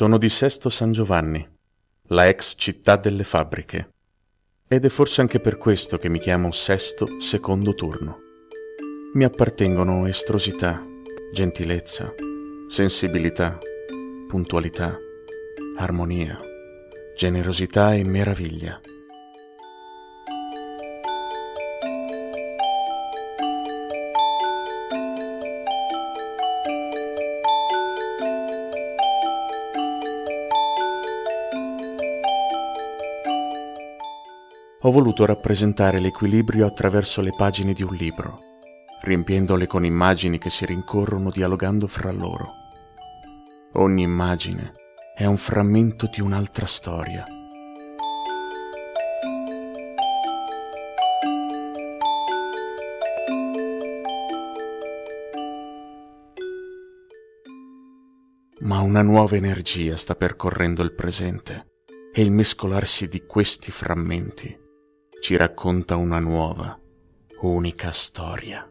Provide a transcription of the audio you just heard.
Sono di Sesto San Giovanni, la ex città delle fabbriche, ed è forse anche per questo che mi chiamo Sesto Secondo Turno. Mi appartengono estrosità, gentilezza, sensibilità, puntualità, armonia, generosità e meraviglia. Ho voluto rappresentare l'equilibrio attraverso le pagine di un libro, riempiendole con immagini che si rincorrono dialogando fra loro. Ogni immagine è un frammento di un'altra storia. Ma una nuova energia sta percorrendo il presente e il mescolarsi di questi frammenti ci racconta una nuova, unica storia.